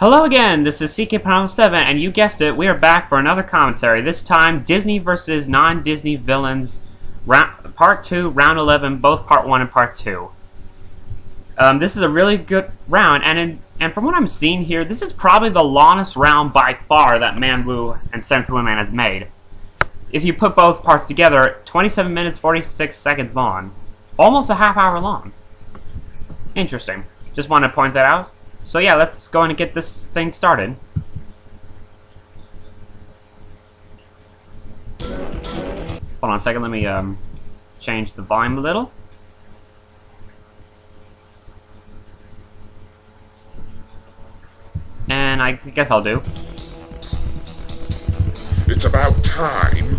Hello again, this is CK Panel 7, and you guessed it, we are back for another commentary. This time, Disney versus non-Disney villains, Part 2, Round 11, both Part 1 and Part 2. Um, this is a really good round, and in, and from what I'm seeing here, this is probably the longest round by far that Manwu and Seventh Wingman has made. If you put both parts together, 27 minutes 46 seconds long. Almost a half hour long. Interesting. Just want to point that out. So yeah, let's go and get this thing started. Hold on a second, let me um, change the volume a little. And I guess I'll do. It's about time.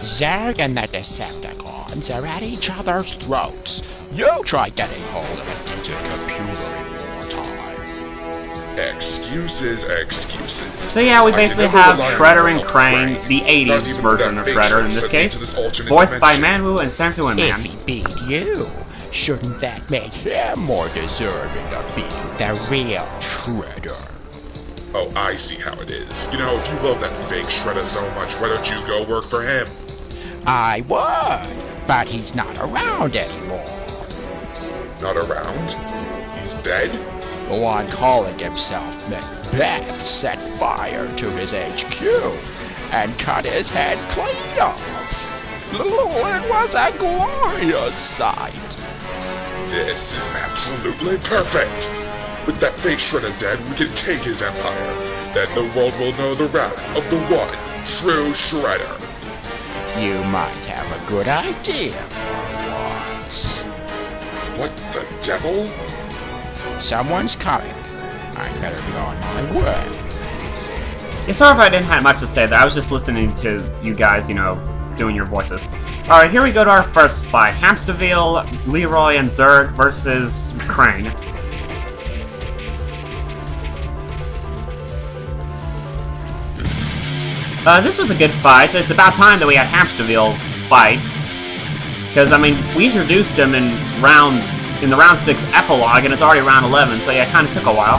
Zurg and the Decepticons are at each other's throats. You try getting hold of a digit computer in wartime. Excuses, excuses. So yeah, we basically have Shredder and Ronald Krang, Krang. the 80s version of Shredder in this case, to this alternate voiced by dimension. Manwu and Senator If Windman. he beat you, shouldn't that make him more deserving of being the real Shredder? Oh, I see how it is. You know, if you love that fake Shredder so much, why don't you go work for him? I would, but he's not around anymore. Not around? He's dead? The one calling himself Macbeth set fire to his HQ and cut his head clean off. It was a glorious sight. This is absolutely perfect! With that face Shredder dead, we can take his empire. Then the world will know the wrath of the one true Shredder. You might have a good idea for once. What the devil? Someone's coming. I better be on my way. Yeah, sorry if I didn't have much to say there. I was just listening to you guys, you know, doing your voices. Alright, here we go to our first fight. Hamsterviel, Leroy, and Zurg versus Krang. Uh, this was a good fight. It's about time that we had Hamsterviel fight. Because, I mean, we introduced him in round in the round 6 epilogue, and it's already round 11, so yeah, it kind of took a while.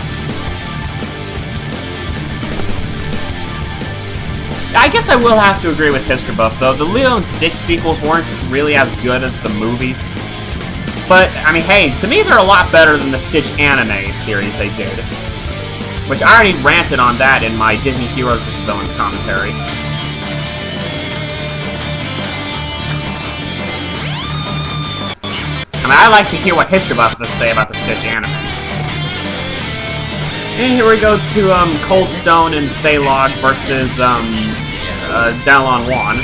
I guess I will have to agree with History Buff, though. The Lilo and Stitch sequels weren't really as good as the movies. But, I mean, hey, to me they're a lot better than the Stitch anime series they did. Which I already ranted on that in my Disney Heroes vs. Villains commentary. I mean, I like to hear what History Buff has to say about the Stitch anime. And here we go to um, Cold Stone and Thailog versus um, uh, Daolon Wong.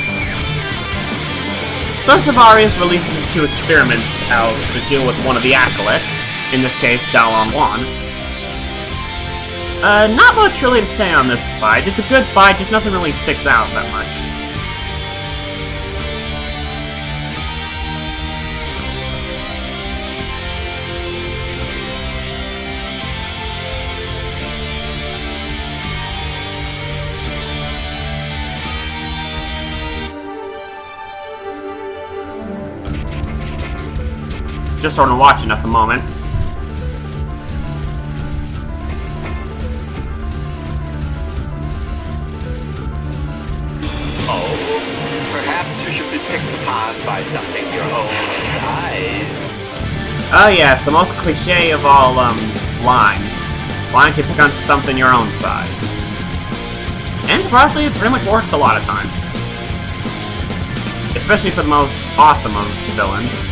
So Sevarius releases two experiments out to deal with one of the acolytes, in this case, Daolon Wong. Uh, not much really to say on this fight. It's a good fight, just nothing really sticks out that much. Just sort of watching at the moment. Oh, perhaps you should be picked upon by something your own size. Oh yes, the most cliche of all um, lines. Why don't you pick on something your own size? And surprisingly, it pretty much works a lot of times. Especially for the most awesome of villains.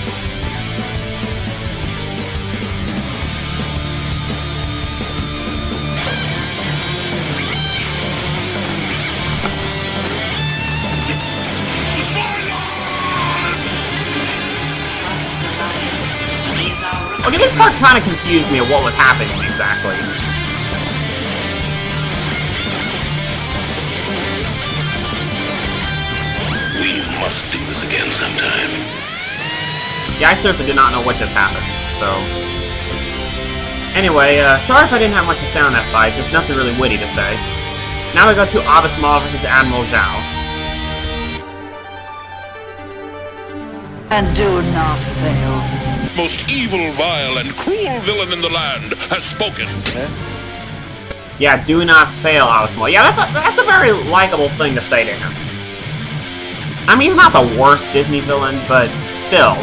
Okay, this part kind of confused me of what was happening exactly. We must do this again sometime. Yeah, I seriously did not know what just happened, so... Anyway, uh, sorry if I didn't have much to say on that fight, it's just nothing really witty to say. Now we go to Abis Mal versus Admiral Zhao. and do not fail. Most evil, vile, and cruel villain in the land has spoken. Yeah, do not fail, Osmo. Yeah, that's a, that's a very likable thing to say to him. I mean, he's not the worst Disney villain, but still.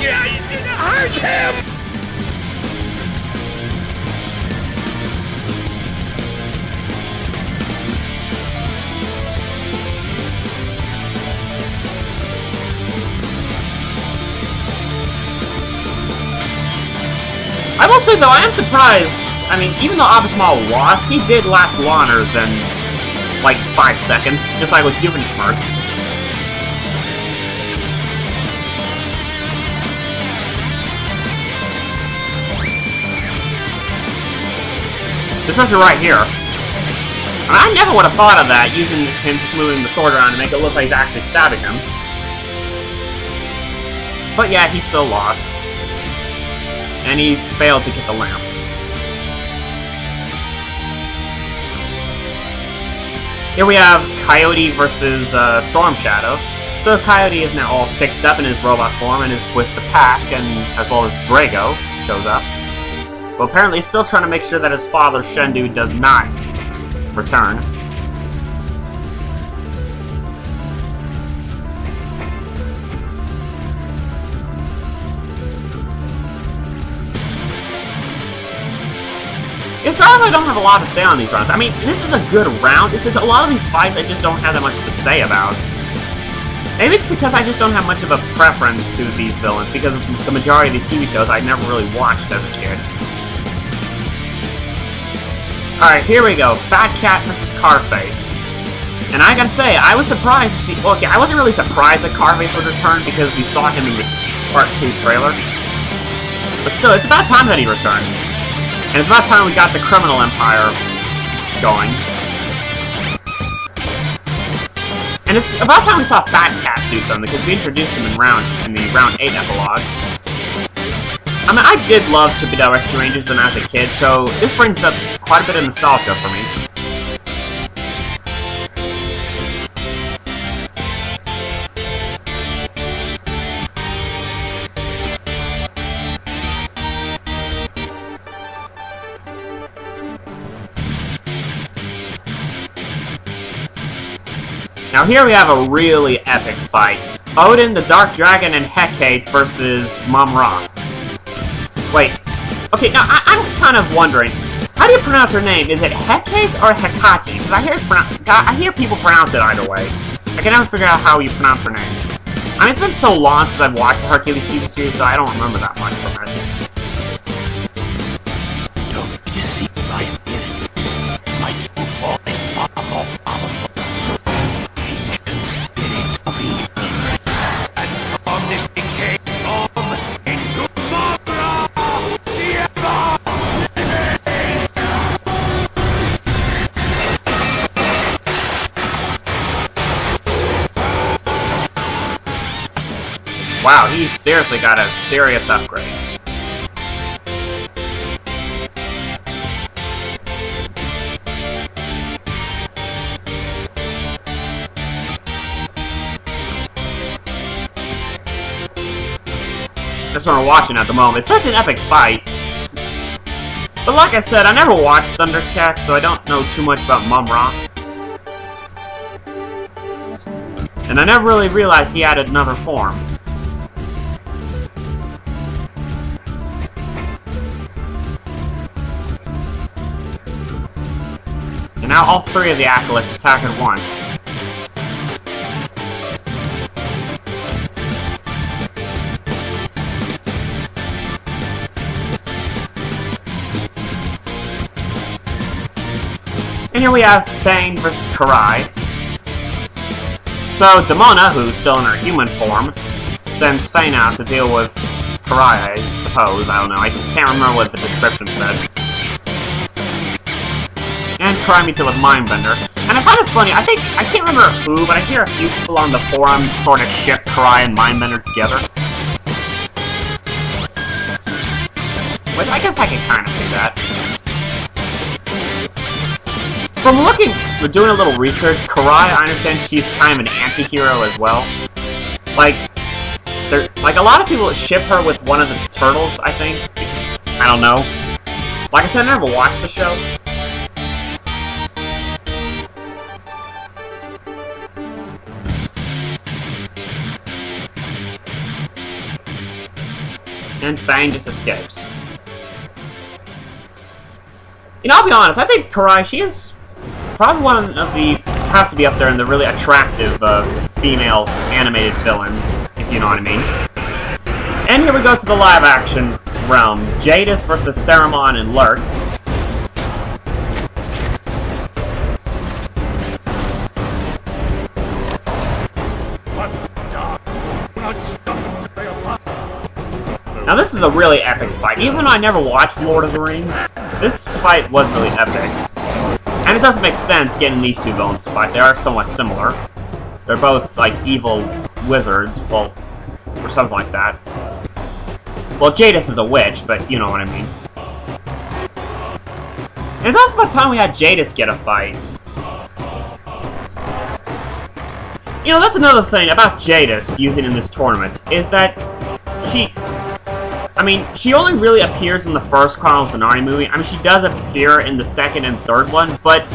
Yeah, you didn't hurt him! Though, I am surprised. I mean, even though Abis Mal lost, he did last longer than like five seconds, just like with Doofenshmirtz. Especially right here. I never would have thought of that, using him just moving the sword around to make it look like he's actually stabbing him. But yeah, he still lost and he failed to get the lamp. Here we have Coyote versus uh, Storm Shadow. So Coyote is now all fixed up in his robot form and is with the pack, and as well as Drago shows up. But apparently still trying to make sure that his father, Shendu, does not return. I don't have a lot to say on these rounds. I mean, this is a good round. This is a lot of these fights I just don't have that much to say about. Maybe it's because I just don't have much of a preference to these villains, because the majority of these TV shows I never really watched as a kid. Alright, here we go. Fat Cat vs. Carface. And I gotta say, I was surprised to see... Well, okay, I wasn't really surprised that Carface would return because we saw him in the Part 2 trailer. But still, it's about time that he returned. And it's about time we got the Criminal Empire going. And it's about time we saw Fat Cat do something, because we introduced him in round in the round 8 epilogue. I mean, I did love Chip 'n Dale Rescue Rangers when I was a kid, so this brings up quite a bit of nostalgia for me. Now here we have a really epic fight. Odin, the Dark Dragon, and Hecate versus Mumm-Ra. Wait. Okay, now I am kind of wondering, how do you pronounce her name? Is it Hecate or Hecate? Because I hear I hear people pronounce it either way. I can never figure out how you pronounce her name. I mean, it's been so long since I've watched the Hercules TV series, so I don't remember that much from it. Seriously got a serious upgrade. That's what we're watching at the moment. It's such an epic fight. But like I said, I never watched Thundercats, so I don't know too much about Mumm-Ra. And I never really realized he had another form. Now all three of the acolytes attack at once. And here we have Thane versus Karai. So, Demona, who's still in her human form, sends Thane out to deal with Karai, I suppose. I don't know. I can't remember what the description said it with Mindbender. And I find it funny, I think, I can't remember who, but I hear a few people on the forum sort of ship Karai and Mindbender together. Which I guess I can kind of see that. From looking, we're doing a little research, Karai, I understand she's kind of an anti-hero as well. Like, there, like a lot of people ship her with one of the turtles. I think. I don't know. Like I said, I never watched the show. And Fang just escapes. You know, I'll be honest, I think Karai, she is probably one of the, has to be up there in the really attractive uh, female animated villains, if you know what I mean. And here we go to the live action realm. Jadis versus Saruman and Lurtz. Now this is a really epic fight. Even though I never watched Lord of the Rings, this fight was really epic. And it doesn't make sense getting these two villains to fight. They are somewhat similar. They're both, like, evil wizards, well, or something like that. Well, Jadis is a witch, but you know what I mean. And it's also about time we had Jadis get a fight. You know, that's another thing about Jadis using in this tournament, is that she I mean, she only really appears in the first Chronicles of Narnia movie. I mean, she does appear in the second and third one, but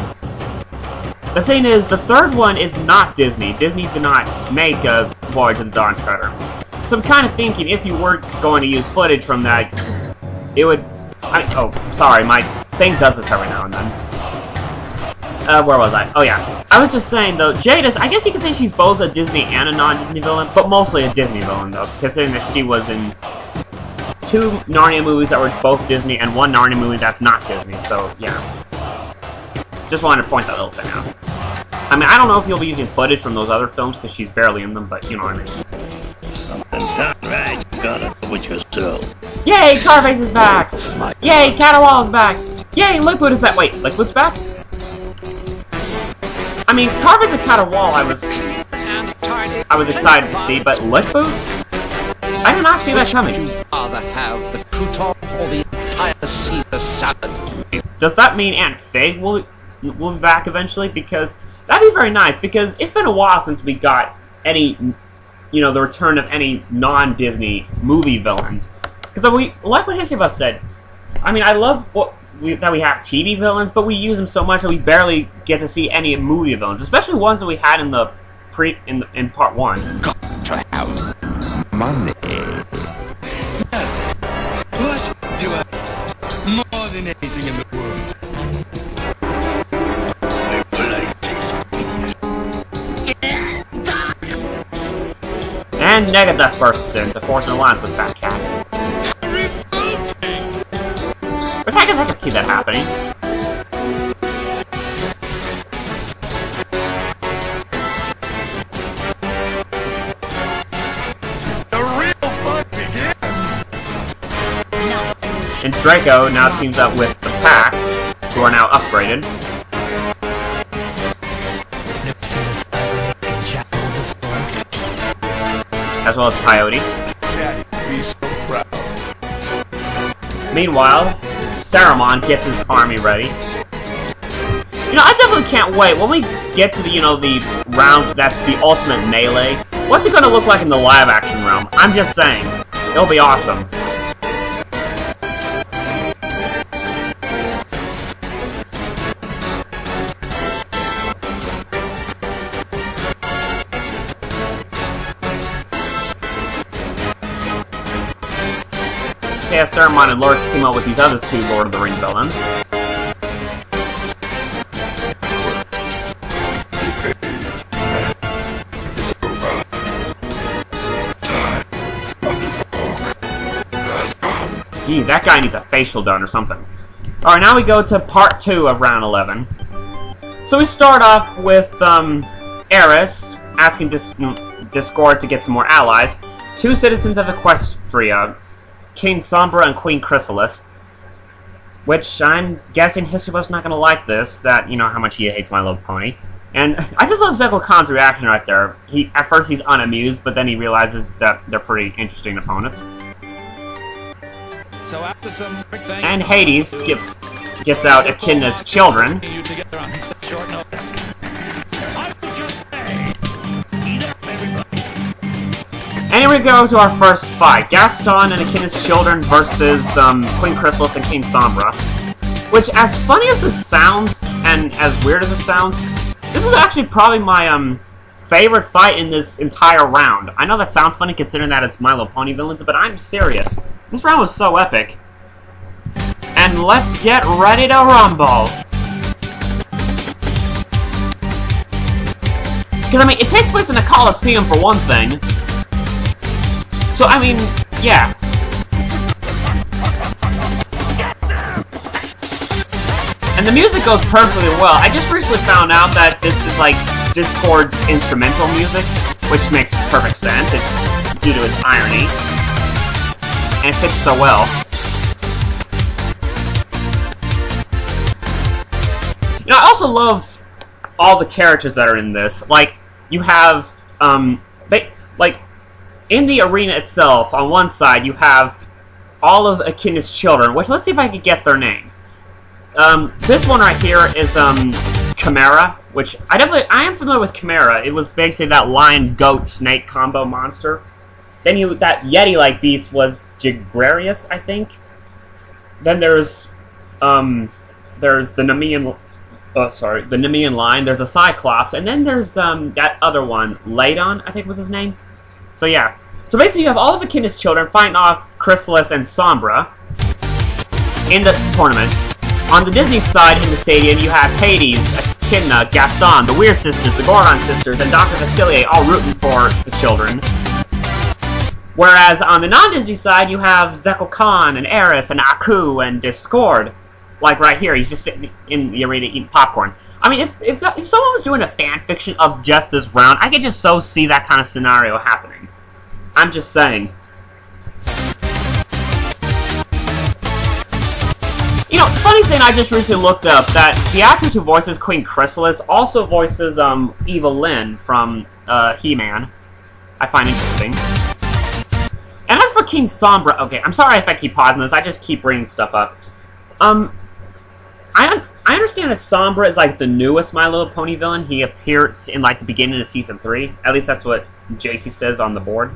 the thing is, the third one is not Disney. Disney did not make a Voyage of the Dawn Treader. So I'm kind of thinking, if you were going to use footage from that, it would... I, oh, sorry, my thing does this every now and then. Uh, where was I? Oh, yeah. I was just saying, though, Jadis, I guess you could say she's both a Disney and a non-Disney villain, but mostly a Disney villain, though, considering that she was in two Narnia movies that were both Disney and one Narnia movie that's not Disney, so yeah. Just wanted to point that little thing out. I mean, I don't know if you'll be using footage from those other films because she's barely in them, but you know what I mean. Something done right. You gotta do it yourself. Yay, Carface is back! Yay, Caterwall is back! Yay, Liquid is back! Wait, Liquid's back? I mean, Carface and Caterwall I was... I was excited to see, but Liquid? I did not see that coming. rather have the crouton or the entire Caesar salad? Does that mean Aunt Fig will will be back eventually? Because that'd be very nice. Because it's been a while since we got any, you know, the return of any non-Disney movie villains. Because we, like what History Buff said, I mean, I love what we, that we have TV villains, but we use them so much that we barely get to see any movie villains, especially ones that we had in the pre in the, in part one. Got to have money. What do I more than anything in the world? And Negaduck bursts in to force an alliance with Fat Cat. Which I guess I could see that happening. Drago now teams up with the Pack, who are now upgraded. As well as Coyote. Meanwhile, Saruman gets his army ready. You know, I definitely can't wait. When we get to the, you know, the round that's the ultimate melee, what's it gonna look like in the live action realm? I'm just saying. It'll be awesome. See Saruman and Lurtz team up with these other two Lord of the Ring villains. Gee, that guy needs a facial done or something. Alright, now we go to part 2 of round 11. So we start off with, um, Eris asking Dis Discord to get some more allies. Two citizens of Equestria, King Sombra and Queen Chrysalis. Which I'm guessing Historybuff's not gonna like this, that, you know, how much he hates My Little Pony. And I just love Zeklo Khan's reaction right there. He At first he's unamused, but then he realizes that they're pretty interesting opponents. So after some And Hades get, gets out Echidna's children. And we go to our first fight. Gaston and Echidna's children versus um, Queen Chrysalis and King Sombra. Which, as funny as this sounds, and as weird as it sounds, this is actually probably my um favorite fight in this entire round. I know that sounds funny considering that it's My Little Pony villains, but I'm serious. This round was so epic. And let's get ready to rumble. Because, I mean, it takes place in a Coliseum for one thing. So, I mean, yeah. And the music goes perfectly well. I just recently found out that this is, like, Discord's instrumental music, which makes perfect sense. It's due to its irony. And it fits so well. You know, I also love all the characters that are in this. Like, you have, um, they, like, in the arena itself, on one side, you have all of Echidna's children, which, let's see if I can guess their names. Um, this one right here is, um, Chimera, which, I definitely, I am familiar with Chimera. It was basically that lion-goat-snake combo monster. Then you, that Yeti-like beast was Jigrarius, I think. Then there's, um, there's the Nemean oh sorry, the Nemean line, there's a Cyclops, and then there's um that other one, Ladon, I think was his name. So yeah. So basically you have all of Echidna's children fighting off Chrysalis and Sombra in the tournament. On the Disney side in the stadium you have Hades, Echidna, Gaston, the Weird Sisters, the Gorgon Sisters, and Dr. Facilier all rooting for the children. Whereas on the non-Disney side you have Zekel Khan and Eris and Aku and Discord like right here, he's just sitting in the arena eating popcorn. I mean, if if, if someone was doing a fan fiction of just this round, I could just so see that kind of scenario happening. I'm just saying. You know, funny thing, I just recently looked up that the actress who voices Queen Chrysalis also voices um Evil Lyn from uh, He-Man. I find interesting. And as for King Sombra, okay, I'm sorry if I keep pausing this. I just keep bringing stuff up. Um, I I understand that Sombra is like the newest My Little Pony villain. He appears in like the beginning of season three. At least that's what JC says on the board.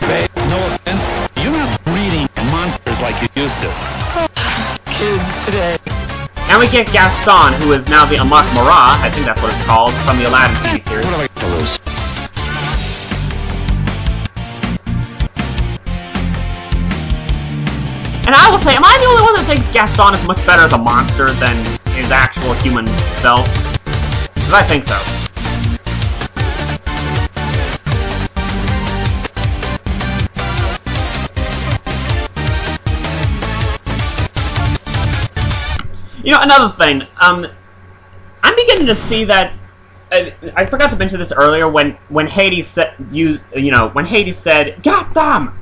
Babe, no offense. You're not breeding monsters like you used to. Kids today. And we get Gaston, who is now the Amok Mara, I think that's what it's called, from the Aladdin TV series. And I will say, am I the only one that thinks Gaston is much better as a monster than his actual human self? Because I think so. You know, another thing, um, I'm beginning to see that. I, I forgot to mention this earlier when when Hades said, used, you know, when Hades said, "Got them,"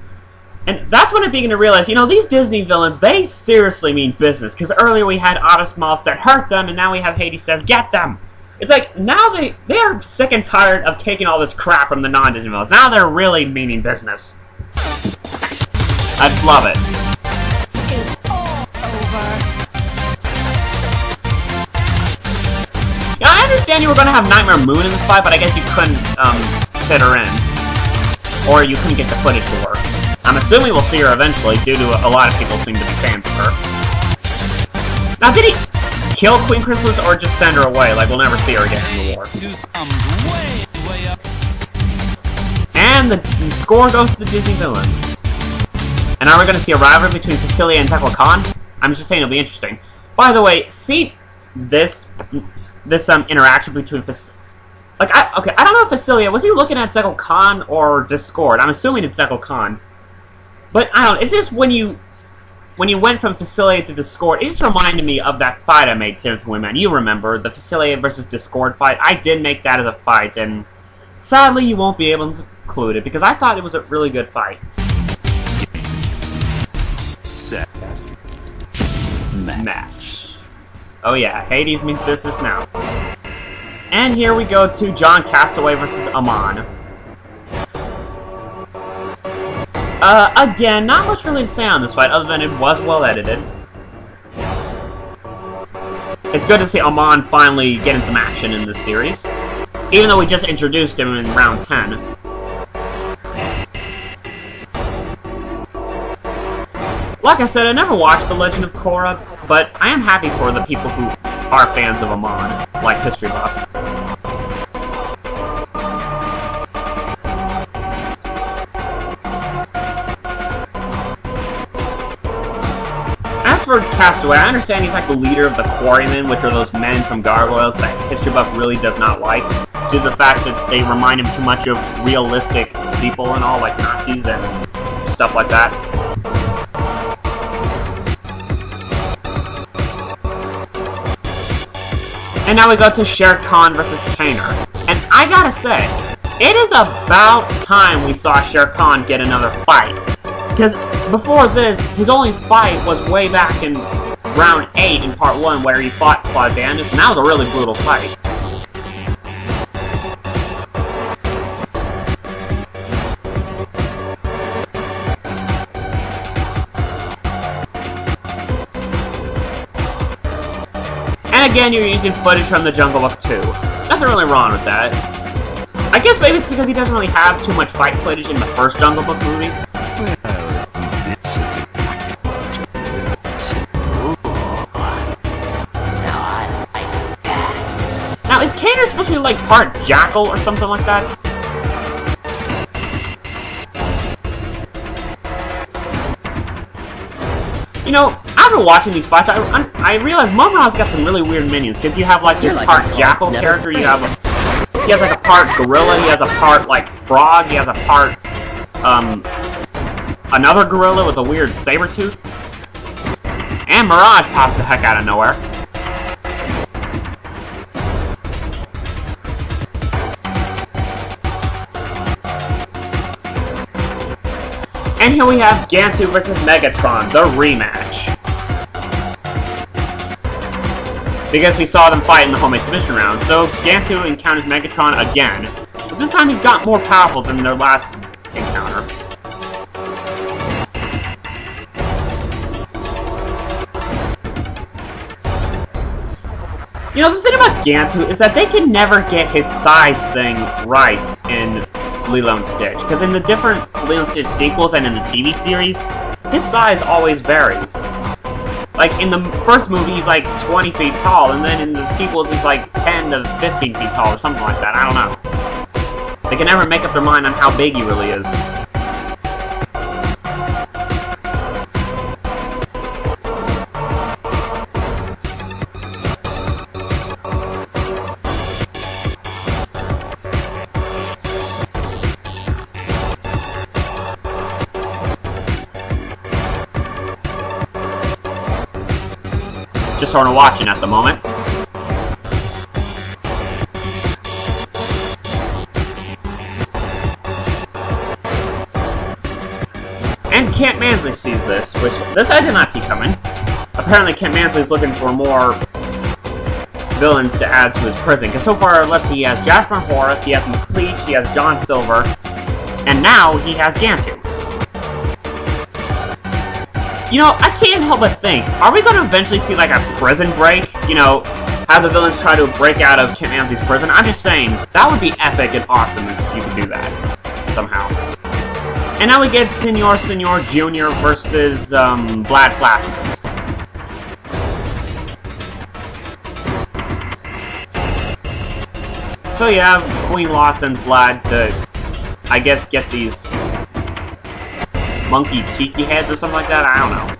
and that's when I began to realize, you know, these Disney villains, they seriously mean business. Because earlier we had Otis Moss said, "Hurt them," and now we have Hades says, "Get them." It's like now they they are sick and tired of taking all this crap from the non-Disney villains. Now they're really meaning business. I just love it. Yeah, I understand you were going to have Nightmare Moon in this fight, but I guess you couldn't um, fit her in. Or you couldn't get the footage to work. I'm assuming we'll see her eventually, due to a lot of people seem to be fans of her. Now, did he kill Queen Chrysalis or just send her away? Like, we'll never see her again in the war. And the score goes to the Disney villains. And now we're going to see a rivalry between Facilier and Tekla Khan. I'm just saying it'll be interesting. By the way, see this this um interaction between Fac like I okay I don't know if Facilier was he looking at Zekel Khan or Discord. I'm assuming it's Zekel Khan. But I don't. know, It's just when you when you went from Facilier to Discord, it just reminded me of that fight I made Series Women. You remember the Facilier versus Discord fight? I did make that as a fight, and sadly you won't be able to include it because I thought it was a really good fight. Set. match. Oh yeah, Hades means business now. And here we go to John Castaway versus Amon. Uh, again, not much really to say on this fight, other than it was well edited. it's good to see Amon finally getting some action in this series. Even though we just introduced him in round 10. Like I said, I never watched The Legend of Korra, but I am happy for the people who are fans of Amon, like History Buff. As for Castaway, I understand he's like the leader of the Quarrymen, which are those men from Gargoyles that History Buff really does not like, due to the fact that they remind him too much of realistic people and all, like Nazis and stuff like that. And now we go to Shere Khan versus Kaner. And I gotta say, it is about time we saw Shere Khan get another fight. Because before this, his only fight was way back in round 8 in part 1 where he fought Claude Bandits, and that was a really brutal fight. And again, you're using footage from the Jungle Book 2. Nothing really wrong with that. I guess maybe it's because he doesn't really have too much fight footage in the first Jungle Book movie. Part jackal or something like that? You know, after watching these fights, I, I, I realized Mumm-Ra's got some really weird minions, because you have like this like part jackal never character, you have a, he has like a part gorilla, he has a part like frog, he has a part, um, another gorilla with a weird saber tooth. And Mirage pops the heck out of nowhere. And here we have Gantu versus Megatron, the rematch. Because we saw them fight in the home exhibition round, so Gantu encounters Megatron again. But this time he's got more powerful than their last encounter. You know, the thing about Gantu is that they can never get his size thing right Lilo and Stitch. Because in the different Lilo and Stitch sequels and in the TV series, his size always varies. Like, in the first movie, he's like 20 feet tall, and then in the sequels, he's like 10 to 15 feet tall, or something like that. I don't know. They can never make up their mind on how big he really is. Just sort of watching at the moment. And Kent Mansley sees this, which this I did not see coming. Apparently Kent Mansley's looking for more villains to add to his prison, because so far, let's see, he has Jasper Horace, he has McLeach, he has John Silver, and now he has Gantu. You know, I can't help but think, are we going to eventually see like a prison break? You know, have the villains try to break out of Kent Mansley's prison? I'm just saying, that would be epic and awesome if you could do that, somehow. And now we get Senor Senor Jr. versus, um, Vlad Plasmius. So have Queen Lost and Vlad to, I guess, get these monkey tiki heads or something like that? I don't know.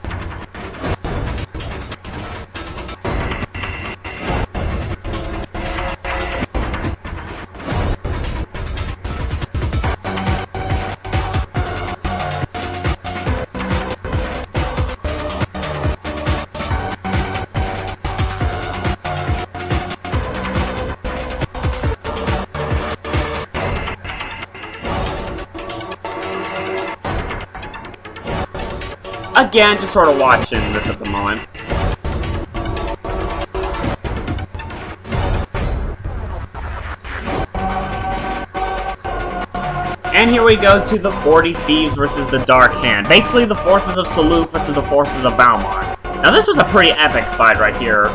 Again, just sort of watching this at the moment. And here we go to the 40 Thieves versus the Dark Hand. Basically, the forces of Saluk versus the forces of Valmont. Now, this was a pretty epic fight right here.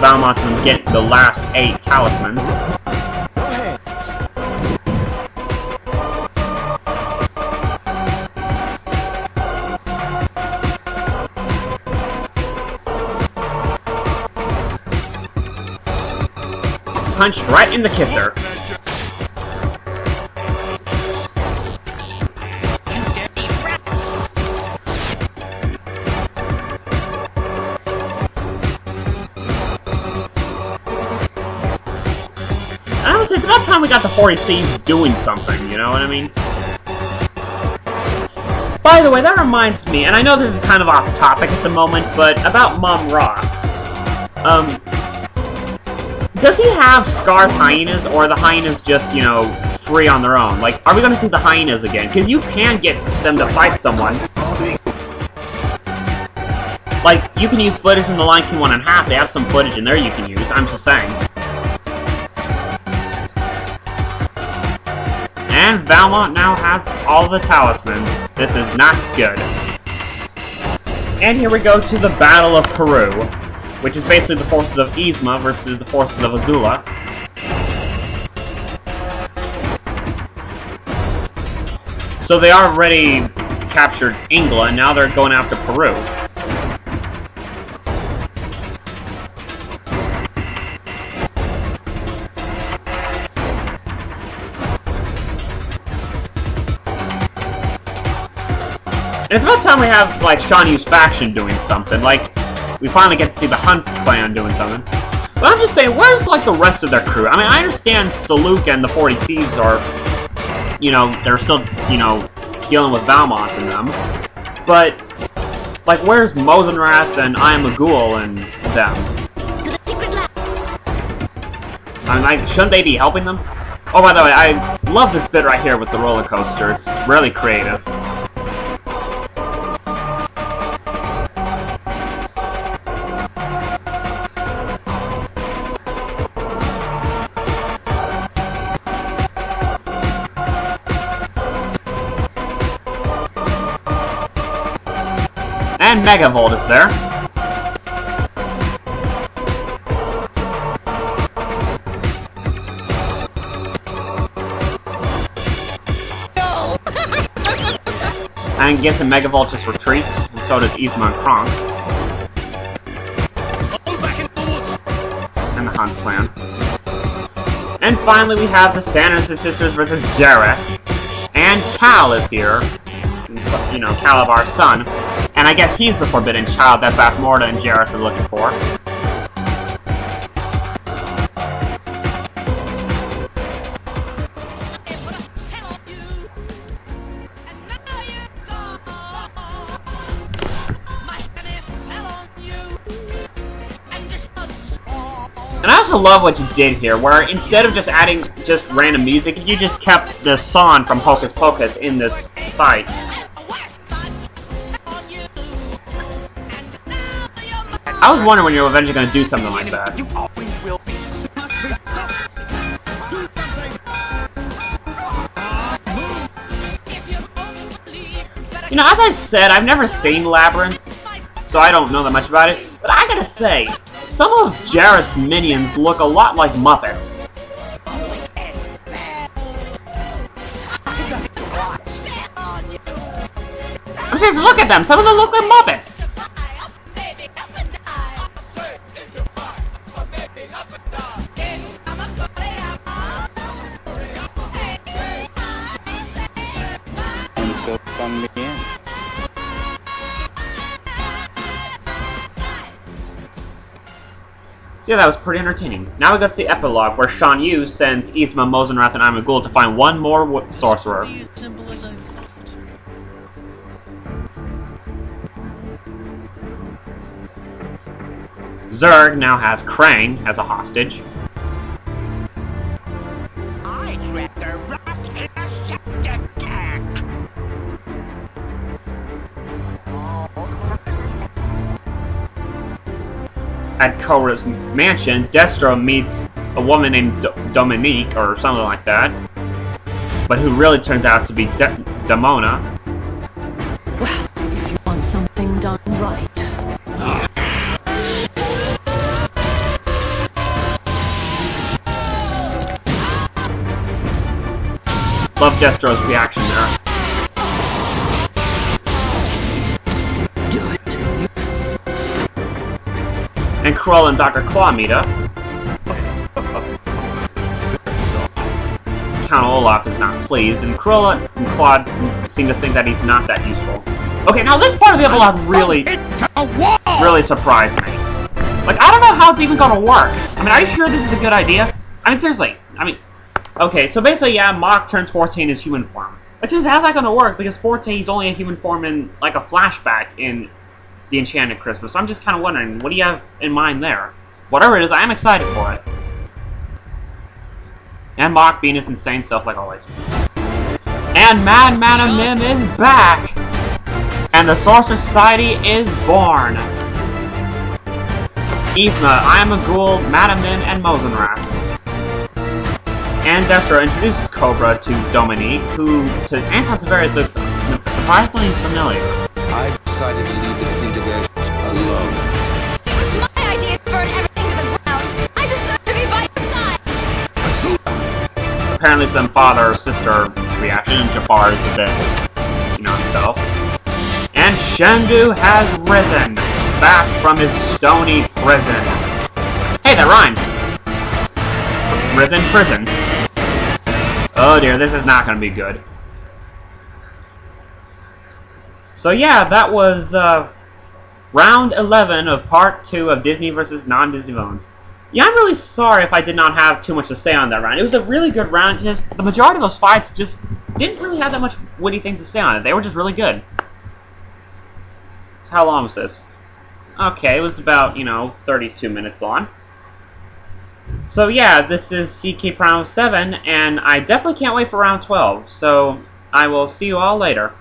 Valmont can get the last eight talismans. Punch right in the kisser. I it's about time we got the 40 Thieves doing something, you know what I mean? By the way, that reminds me, and I know this is kind of off topic at the moment, but about Mumm-Ra. Um, does he have scarred hyenas, or the hyenas just, you know, free on their own? Like, are we gonna see the hyenas again? Because you can get them to fight someone. Like, you can use footage from the Lion King 1 and half, they have some footage in there you can use, I'm just saying. And Valmont now has all the talismans. This is not good. And here we go to the Battle of Peru, which is basically the forces of Yzma versus the forces of Azula. So they already captured Ingla, and now they're going after Peru. And it's about time we have, like, Shan Yu's faction doing something. Like, we finally get to see the Huns clan doing something. But I'm just saying, where's, like, the rest of their crew? I mean, I understand Saluk and the 40 Thieves are, you know, they're still, you know, dealing with Valmont and them. But, like, where's Mozenrath and I Am a Ghoul and them? I mean, like, shouldn't they be helping them? Oh, by the way, I love this bit right here with the roller coaster. It's really creative. Megavolt is there. And guessing Megavolt just retreats, and so does Yzma and Kronk. And the Hans clan. And finally we have the Sanderson sisters versus Jareth. And Cal is here. You know, Calabar's son. And I guess he's the forbidden child that Bathmorda and Jareth are looking for. And I also love what you did here, where instead of just adding just random music, you just kept the song from Hocus Pocus in this fight. I was wondering when you were eventually going to do something like that. You always will be. You know, as I said, I've never seen Labyrinth, so I don't know that much about it. But I gotta say, some of Jareth's minions look a lot like Muppets. I'm serious, look at them! Some of them look like Muppets! So yeah, that was pretty entertaining. Now we go to the epilogue, where Shan Yu sends Yzma, Mozenrath, and Imagul to find one more sorcerer. Zurg now has Krang as a hostage. at Cora's mansion, Destro meets a woman named D Dominique, or something like that, but who really turns out to be De Demona. Well, if you want something done right, Love Destro's reaction there. And and Dr. Claw meet up. Count Olaf is not pleased, and Cruella and Claude seem to think that he's not that useful. Okay, now this part of the epilogue really, really surprised me. Like, I don't know how it's even gonna work. I mean, are you sure this is a good idea? I mean, seriously. I mean, okay, so basically, yeah, Mok turns Forte in his human form. But just how's that gonna work? Because Forte is only a human form in, like, a flashback in The Enchanted Christmas. So I'm just kind of wondering, what do you have in mind there? Whatever it is, I am excited for it. And Mok being his insane self, like always. And Mad Madam Mim is back! And the Sorcerer Society is born! Yzma, I am a ghoul, Madam Mim, and Mozenrath. And Destro introduces Cobra to Dominique, who, to Anton Sevarius, looks surprisingly familiar. I've decided to lead Apparently some father or sister reaction, and Jafar is a bit, you know, himself. And Shendu has risen, back from his stony prison. Hey, that rhymes! Risen prison. Oh dear, this is not gonna be good. So yeah, that was uh, round 11 of part 2 of Disney versus non-Disney villains. Yeah, I'm really sorry if I did not have too much to say on that round. It was a really good round, just the majority of those fights just didn't really have that much witty things to say on it. They were just really good. So how long was this? Okay, it was about, you know, 32 minutes long. So yeah, this is CK Prime 7, and I definitely can't wait for round 12, so I will see you all later.